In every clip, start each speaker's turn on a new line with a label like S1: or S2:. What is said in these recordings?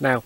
S1: nào.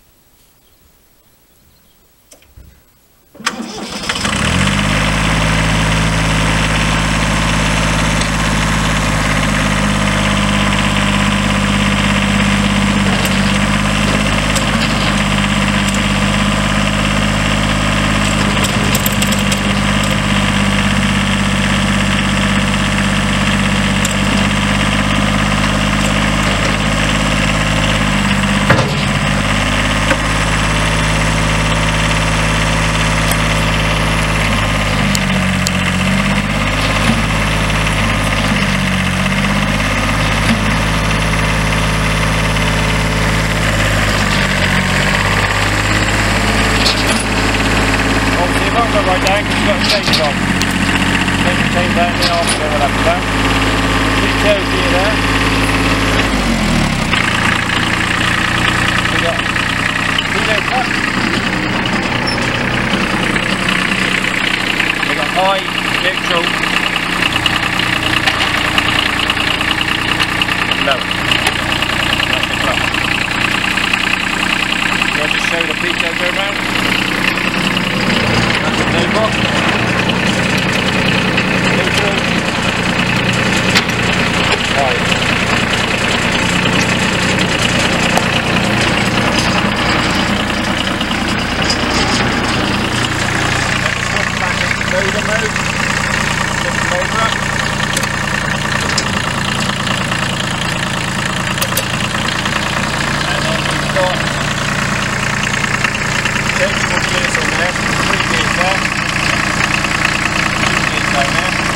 S1: Down because you've got the chains on. Take the then will have to down. Big tails here there. We got little cups. We got high, neutral, low. That's the clutch. Can I just show the pico go round? That's the table. Neutral. Changeable gears on there, three gears there. né?